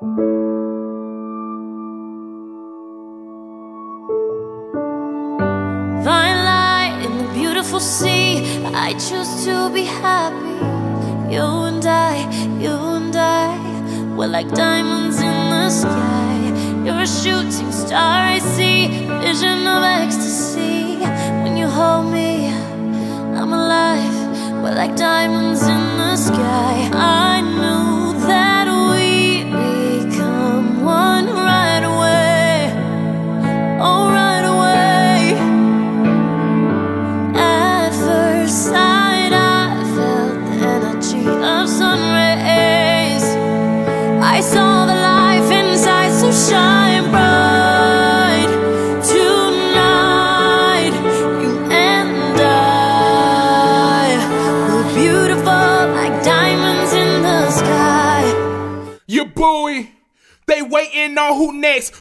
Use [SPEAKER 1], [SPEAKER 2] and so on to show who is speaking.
[SPEAKER 1] Fine light in the beautiful sea. I choose to be happy. You and I, you and I. We're like diamonds in the sky. You're a shooting star I see. Vision of ecstasy. When you hold me, I'm alive. We're like diamonds in
[SPEAKER 2] your boy, They waiting on who next.